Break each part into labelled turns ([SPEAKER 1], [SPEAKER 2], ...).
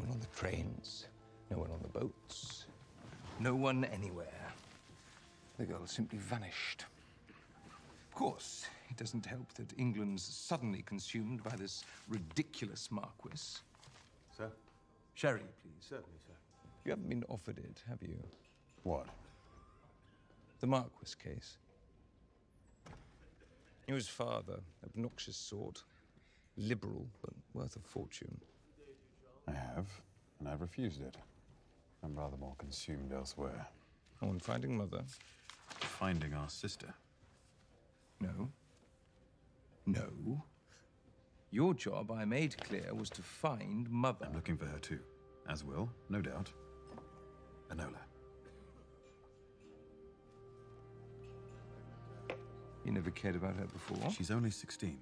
[SPEAKER 1] the trains, no one on the boats, no one anywhere. The girl simply vanished. Of course, it doesn't help that England's suddenly consumed by this ridiculous Marquis.
[SPEAKER 2] Sir?
[SPEAKER 1] Sherry, please.
[SPEAKER 2] Certainly, sir.
[SPEAKER 1] You haven't been offered it, have you?
[SPEAKER 2] What?
[SPEAKER 1] The Marquis case. He was father, obnoxious sort, liberal, but worth a fortune.
[SPEAKER 2] And I've refused it. I'm rather more consumed elsewhere.
[SPEAKER 1] Oh, On finding mother?
[SPEAKER 2] Finding our sister.
[SPEAKER 1] No. No. Your job, I made clear, was to find mother.
[SPEAKER 2] I'm looking for her too. As will, no doubt, Enola.
[SPEAKER 1] You never cared about her before?
[SPEAKER 2] She's only 16.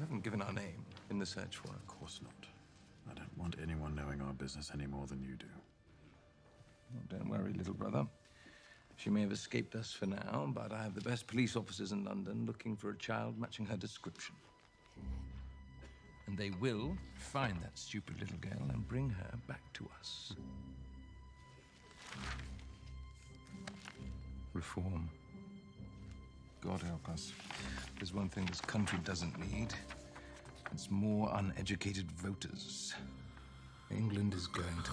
[SPEAKER 1] You haven't given our name in the search for her.
[SPEAKER 2] Of course not. I don't want anyone knowing our business any more than you do.
[SPEAKER 1] Oh, don't worry, little brother. She may have escaped us for now, but I have the best police officers in London looking for a child matching her description. And they will find that stupid little girl and bring her back to us. Reform. God help us. There's one thing this country doesn't need. It's more uneducated voters. England is going to